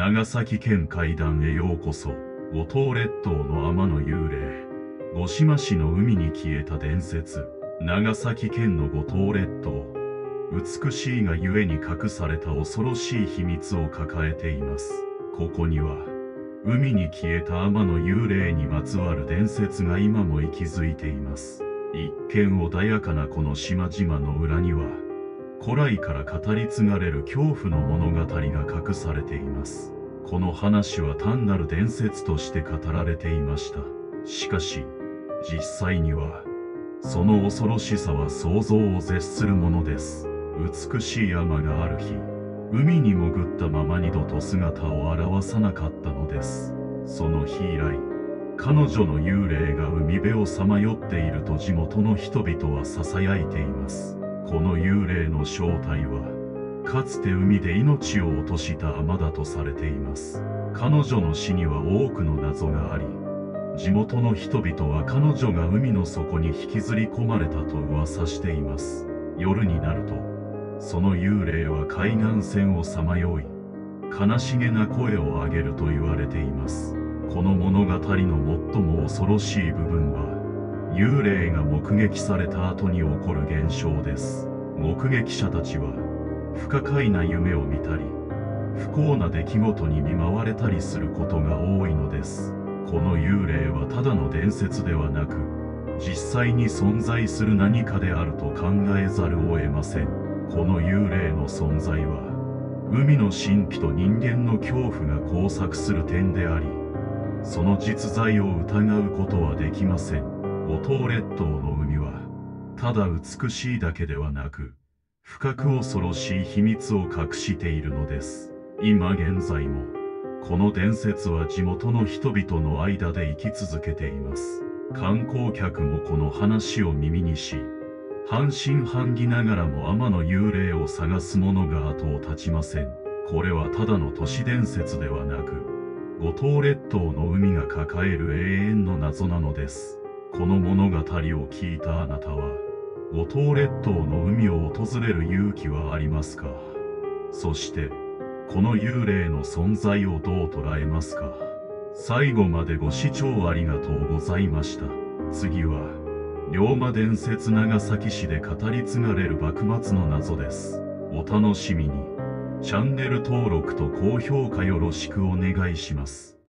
長崎県海岸へようこそ。五島列島の天の幽霊五島市の海に消えた伝説。長崎県の五島列島美しいがゆえに隠された恐ろしい秘密を抱えています。ここには海に消えた天の幽霊にまつわる伝説が今も息づいています。一見穏やかなこの島々の裏には古来から語り継がれる恐怖の物語が隠されています。この話は単なる伝説として語られていました。しかし実際にはその恐ろしさは想像を絶するものです。美しい山がある日海に潜ったまま二度と姿を現さなかったのです。その日以来彼女の幽霊が海辺をさまよっていると地元の人々は囁いています。この幽霊の正体はかつて海で命を落とした天だとされています。彼女の死には多くの謎があり地元の人々は彼女が海の底に引きずり込まれたと噂しています。夜になるとその幽霊は海岸線をさまよい悲しげな声を上げると言われています。この物語の最も恐ろしい部分は幽霊が目撃された後に起こる現象です。目撃者たちは不可解な夢を見たり不幸な出来事に見舞われたりすることが多いのです。この幽霊はただの伝説ではなく実際に存在する何かであると考えざるを得ません。この幽霊の存在は海の神秘と人間の恐怖が交錯する点でありその実在を疑うことはできません。五島列島の海はただ美しいだけではなく深く恐ろしい秘密を隠しているのです。今現在もこの伝説は地元の人々の間で生き続けています。観光客もこの話を耳にし半信半疑ながらも天の幽霊を探す者が後を絶ちません。これはただの都市伝説ではなく五島列島の海が抱える永遠の謎なのです。この物語を聞いたあなたは五島列島の海を訪れる勇気はありますか？そしてこの幽霊の存在をどう捉えますか？最後までご視聴ありがとうございました。次は龍馬伝説長崎市で語り継がれる幕末の謎です。お楽しみに。チャンネル登録と高評価よろしくお願いします。